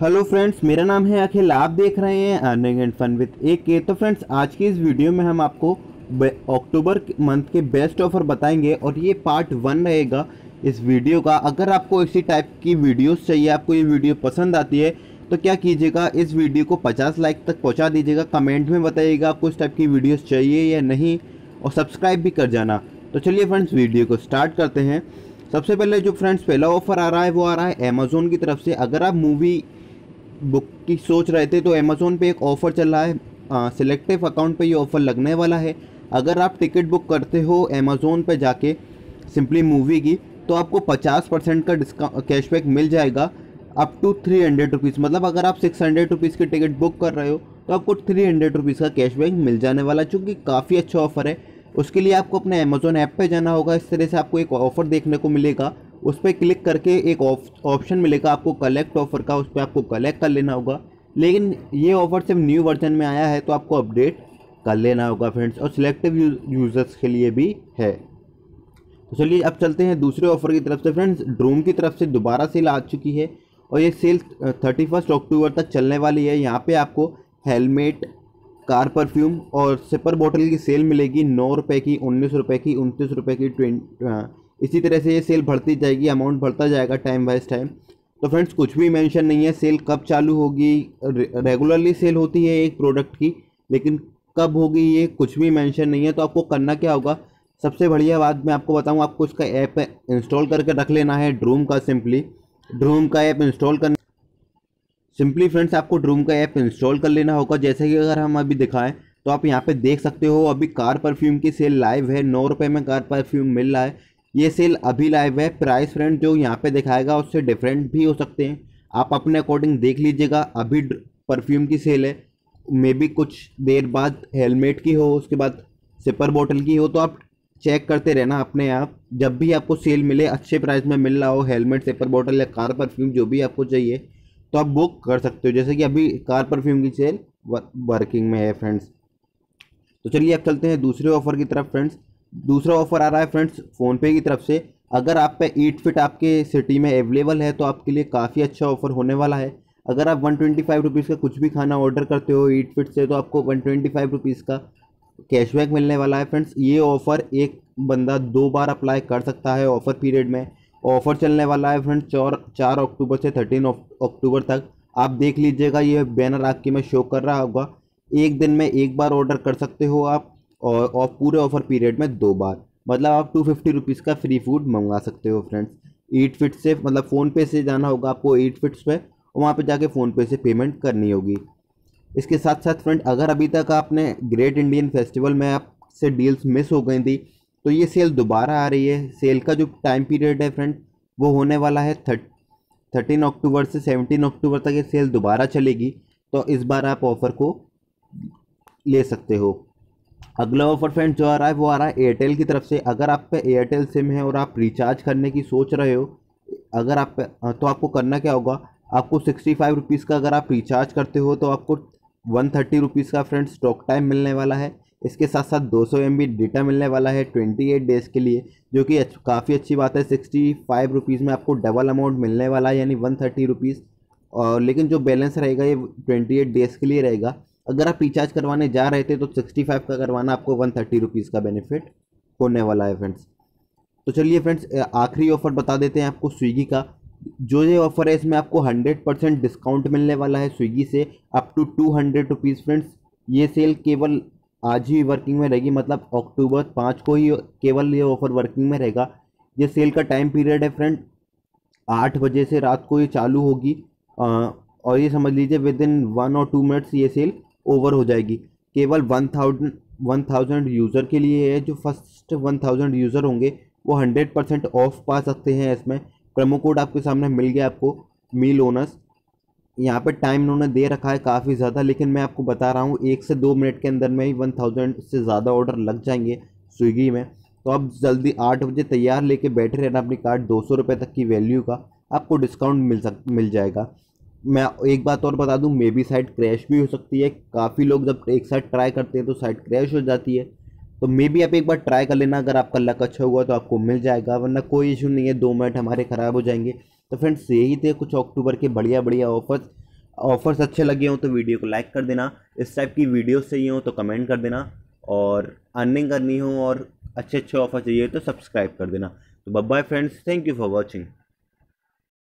Hello friends मेरा नाम है अखिल, आप देख रहे हैं earning and fun with A K तो फ्रेंड्स आज की इस वीडियो में हम आपको अक्टूबर मंथ के बेस्ट ऑफ़र बताएँगे और ये पार्ट वन रहेगा इस वीडियो का। अगर आपको इसी टाइप की वीडियोस चाहिए, आपको ये वीडियो पसंद आती है तो क्या कीजिएगा, इस वीडियो को 50 लाइक तक पहुँचा दीजिएगा। कमेंट में बताइएगा आपको इस टाइप की वीडियोस चाहिए या नहीं, और सब्सक्राइब भी कर जाना। तो चलिए फ्रेंड्स वीडियो को स्टार्ट करते हैं। सबसे पहले जो फ्रेंड्स पहला ऑफ़र आ रहा है, वो आ रहा है अमेज़ोन की तरफ़ से। अगर आप मूवी बुक की सोच रहे थे तो अमेज़ोन पे एक ऑफ़र चल रहा है। सिलेक्टिव अकाउंट पे ये ऑफ़र लगने वाला है। अगर आप टिकट बुक करते हो अमेज़ोन पे जाके सिंपली मूवी की तो आपको 50 परसेंट का डिस्काउंट कैशबैक मिल जाएगा। Up to three hundred rupees मतलब अगर आप सिक्स हंड्रेड रुपीज़ की टिकट बुक कर रहे हो तो आपको थ्री हंड्रेड रुपीज़ का कैशबैक मिल जाने वाला चूँकि काफ़ी अच्छा ऑफ़र है। उसके लिए आपको अपने अमेज़ोन ऐप पर जाना होगा। इस तरह से आपको एक ऑफ़र देखने को मिलेगा। उस पर क्लिक करके एक ऑप्शन मिलेगा आपको कलेक्ट ऑफ़र का, उस पर आपको कलेक्ट कर लेना होगा। लेकिन ये ऑफ़र सिर्फ़ न्यू वर्जन में आया है तो आपको अपडेट कर लेना होगा फ्रेंड्स और सिलेक्टिव यूज़र्स के लिए भी है। तो चलिए अब चलते हैं दूसरे ऑफ़र की तरफ़ से फ्रेंड्स ड्रूम की तरफ़ से दोबारा सेल आ चुकी है, और ये सेल थर्टी फ़र्स्ट अक्टूबर तक चलने वाली है। यहाँ पे आपको हेलमेट कार परफ्यूम और सिपर बॉटल की सेल मिलेगी, नौ रुपये की, उन्नीस रुपये की, उनतीस रुपये की ट्वेंट इसी तरह से ये सेल बढ़ती जाएगी अमाउंट बढ़ता जाएगा टाइम वाइज टाइम तो फ्रेंड्स कुछ भी मेंशन नहीं है सेल कब चालू होगी? रेगुलरली सेल होती है एक प्रोडक्ट की, लेकिन कब होगी ये कुछ भी मेंशन नहीं है तो आपको करना क्या होगा? सबसे बढ़िया बात मैं आपको बताऊँ, आपको इसका ऐप इंस्टॉल करके रख लेना है ड्रूम का सिंपली ड्रूम का ऐप इंस्टॉल कर सिंपली फ्रेंड्स आपको ड्रूम का ऐप इंस्टॉल कर लेना होगा। जैसे कि अगर हम अभी दिखाएँ तो आप यहाँ पे देख सकते हो, अभी कार परफ्यूम की सेल लाइव है, नौ रुपये में कार परफ्यूम मिल रहा है। ये सेल अभी लाइव है प्राइस फ्रेंड जो यहाँ पे दिखाएगा उससे डिफरेंट भी हो सकते हैं। आप अपने अकॉर्डिंग देख लीजिएगा, अभी परफ्यूम की सेल है। मे बी कुछ देर बाद हेलमेट की हो, उसके बाद सिपर बॉटल की हो तो आप चेक करते रहना अपने आप। जब भी आपको सेल मिले, अच्छे प्राइस में मिल रहा हो हेलमेट सिपर बॉटल या कार परफ्यूम जो भी आपको चाहिए तो आप बुक कर सकते हो। जैसे कि अभी कार परफ्यूम की सेल वर्किंग में है फ्रेंड्स तो चलिए अब चलते हैं दूसरे ऑफ़र की तरफ़ फ्रेंड्स दूसरा ऑफ़र आ रहा है फ्रेंड्स फ़ोनपे की तरफ़ से। अगर आप पे ईट फिट आपके सिटी में अवेलेबल है तो आपके लिए काफ़ी अच्छा ऑफ़र होने वाला है। अगर आप वन ट्वेंटी फाइव रुपीज़ का कुछ भी खाना ऑर्डर करते हो ईट फिट से तो आपको वन ट्वेंटी फाइव रुपीज़ का कैशबैक मिलने वाला है फ्रेंड्स ये ऑफ़र एक बंदा दो बार अप्लाई कर सकता है ऑफ़र पीरियड में। ऑफ़र चलने वाला है फ्रेंड्स चार चार अक्टूबर से थर्टीन अक्टूबर तक। आप देख लीजिएगा, ये बैनर आपके में शो कर रहा होगा। एक दिन में एक बार ऑर्डर कर सकते हो आप। और, और पूरे ऑफ़र पीरियड में दो बार। मतलब आप टू फिफ्टी रुपीज़ का फ्री फ़ूड मंगवा सकते हो फ्रेंड्स ईट फिट से मतलब फ़ोन पे से जाना होगा आपको ईट फिट्स पे और वहाँ पे जाके फ़ोन पे से पेमेंट करनी होगी। इसके साथ साथ फ्रेंड अगर अभी तक आपने ग्रेट इंडियन फेस्टिवल में आपसे डील्स मिस हो गई थी तो ये सेल दोबारा आ रही है। सेल का जो टाइम पीरियड है फ्रेंड वो होने वाला है थर्ट थर्टीन अक्टूबर से सेवनटीन अक्टूबर तक ये सेल दोबारा चलेगी। तो इस बार आप ऑफ़र को ले सकते हो। अगला ऑफ़र फ्रेंड जो आ रहा है, वो आ रहा है एयरटेल की तरफ़ से। अगर आप पे एयरटेल सिम है और आप रिचार्ज करने की सोच रहे हो, अगर आप पे तो आपको करना क्या होगा? आपको सिक्सटी फाइव रुपीज़ का अगर आप रिचार्ज करते हो तो आपको वन थर्टी रुपीज़ का फ्रेंड स्टॉक टाइम मिलने वाला है। इसके साथ साथ दो सौ एम बी डेटा मिलने वाला है ट्वेंटी एट डेज़ के लिए, जो कि काफ़ी अच्छी बात है। सिक्सटी फाइव रुपीज़ में आपको डबल अमाउंट मिलने वाला है, यानी वन थर्टी रुपीज़ और लेकिन जो बैलेंस रहेगा, ये ट्वेंटी एट डेज़ के लिए रहेगा। अगर आप रिचार्ज करवाने जा रहे थे तो सिक्सटी फाइव का करवाना आपको वन थर्टी रुपीज़ का बेनिफिट होने वाला है फ्रेंड्स तो चलिए फ्रेंड्स आखिरी ऑफ़र बता देते हैं आपको स्विगी का। जो ये ऑफ़र है, इसमें आपको हंड्रेड परसेंट डिस्काउंट मिलने वाला है स्विगी से up to two hundred rupees friends ये सेल केवल आज ही वर्किंग में रहेगी मतलब अक्टूबर पाँच को ही केवल ये ऑफ़र वर्किंग में रहेगा। ये सेल का टाइम पीरियड है फ्रेंड आठ बजे से रात को ये चालू होगी। और ये समझ लीजिए विद इन वन और टू मिनट्स ये सेल ओवर हो जाएगी। केवल one thousand one thousand user के लिए है, जो फ़र्स्ट वन थाउज़ेंड यूज़र होंगे, वो हंड्रेड परसेंट ऑफ़ पा सकते हैं इसमें। प्रोमो कोड आपके सामने मिल गया आपको मील ओनर्स यहाँ पे टाइम उन्होंने दे रखा है काफ़ी ज़्यादा, लेकिन मैं आपको बता रहा हूँ, एक से दो मिनट के अंदर में ही वन थाउज़ेंड से ज़्यादा ऑर्डर लग जाएँगे स्विगी में। तो आप जल्दी आठ बजे तैयार लेके बैठे रहना अपनी कार्ड दो सौ रुपये तक की वैल्यू का, आपको डिस्काउंट मिल सक, मिल जाएगा। मैं एक बात और बता दूँ मे बी साइट क्रैश भी हो सकती है। काफ़ी लोग जब एक साइड ट्राई करते हैं तो साइट क्रैश हो जाती है। तो मे बी आप एक बार ट्राई कर लेना, अगर आपका लक अच्छा हुआ तो आपको मिल जाएगा, वरना कोई इशू नहीं है, दो मिनट हमारे ख़राब हो जाएँगे। तो फ्रेंड्स यही थे कुछ अक्टूबर के बढ़िया बढ़िया ऑफर्स ऑफर्स अच्छे लगे हों तो वीडियो को लाइक कर देना। इस टाइप की वीडियोस चाहिए हो तो कमेंट कर देना। और अर्निंग करनी हो और अच्छे अच्छे ऑफ़र चाहिए तो सब्सक्राइब कर देना। तो bye friends thank you for watching